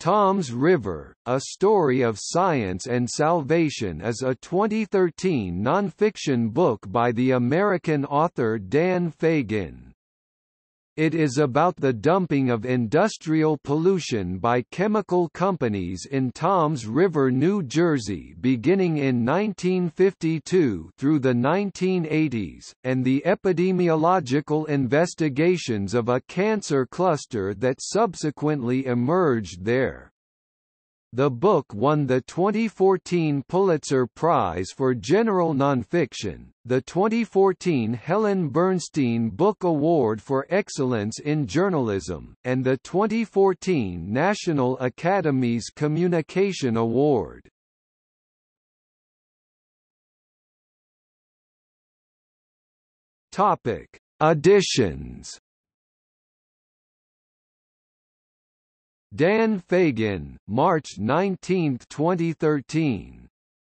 Toms River, A Story of Science and Salvation is a 2013 nonfiction book by the American author Dan Fagin. It is about the dumping of industrial pollution by chemical companies in Toms River, New Jersey beginning in 1952 through the 1980s, and the epidemiological investigations of a cancer cluster that subsequently emerged there. The book won the 2014 Pulitzer Prize for General Nonfiction, the 2014 Helen Bernstein Book Award for Excellence in Journalism, and the 2014 National Academies Communication Award. Topic: Editions Dan Fagin, March 19, 2013.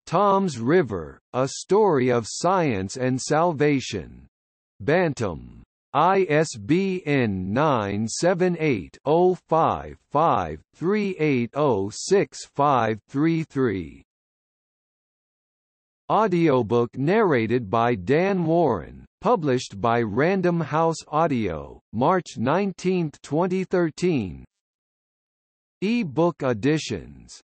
Toms River, A Story of Science and Salvation. Bantam. ISBN 978-0-5-5-3806533. Audiobook narrated by Dan Woren, published by Random House Audio, March 19, 2013 E-book editions